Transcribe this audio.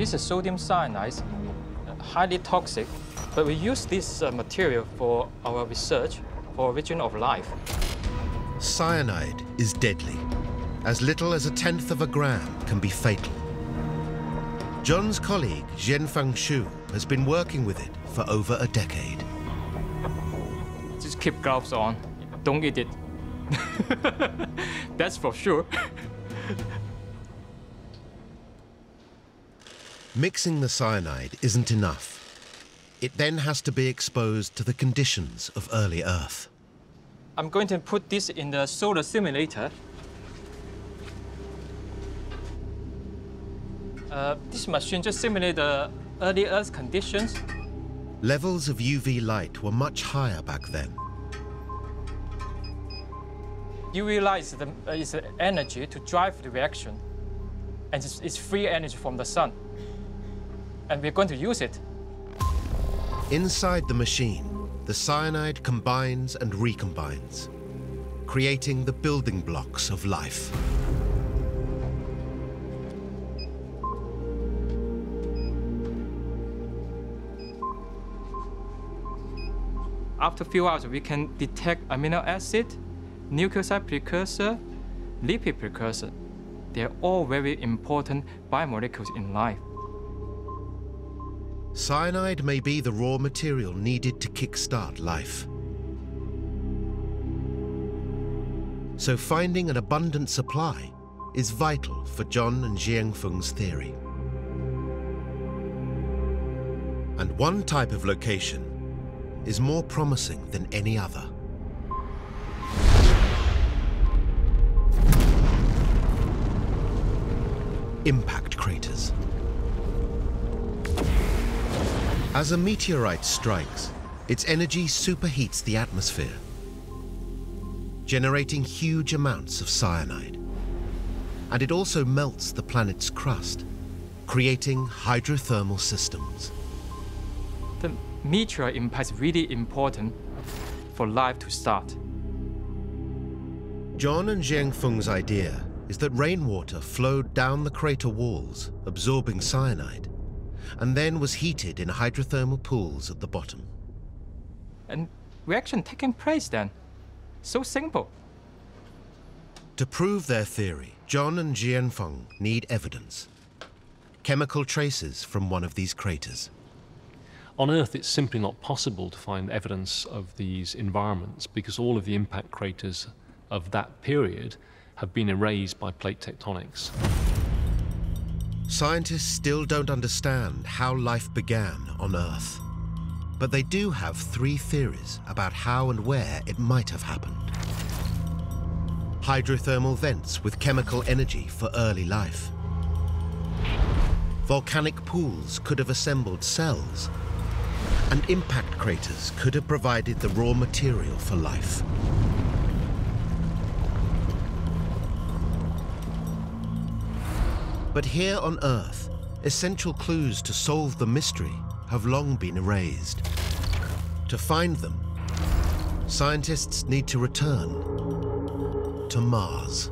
This is sodium cyanide, highly toxic, but we use this uh, material for our research for origin of life. Cyanide is deadly. As little as a tenth of a gram can be fatal. John's colleague, Jianfeng Xu, has been working with it for over a decade. Just keep gloves on. Don't eat it. That's for sure. Mixing the cyanide isn't enough. It then has to be exposed to the conditions of early Earth. I'm going to put this in the solar simulator. Uh, this machine just simulates the early Earth conditions. Levels of UV light were much higher back then. UV light is the, is the energy to drive the reaction. And it's, it's free energy from the sun. And we're going to use it. Inside the machine, the cyanide combines and recombines, creating the building blocks of life. After a few hours, we can detect amino acid, nucleoside precursor, lipid precursor. They're all very important biomolecules in life. Cyanide may be the raw material needed to kickstart life. So finding an abundant supply is vital for John and Jianfeng's theory. And one type of location is more promising than any other. Impact craters. As a meteorite strikes, its energy superheats the atmosphere, generating huge amounts of cyanide. And it also melts the planet's crust, creating hydrothermal systems. The meteor impact is really important for life to start. John and Jianfeng's idea is that rainwater flowed down the crater walls, absorbing cyanide, and then was heated in hydrothermal pools at the bottom. And reaction taking place then. So simple. To prove their theory, John and Jianfeng need evidence. Chemical traces from one of these craters. On Earth, it's simply not possible to find evidence of these environments because all of the impact craters of that period have been erased by plate tectonics. Scientists still don't understand how life began on Earth. But they do have three theories about how and where it might have happened. Hydrothermal vents with chemical energy for early life. Volcanic pools could have assembled cells. And impact craters could have provided the raw material for life. But here on Earth, essential clues to solve the mystery have long been erased. To find them, scientists need to return to Mars.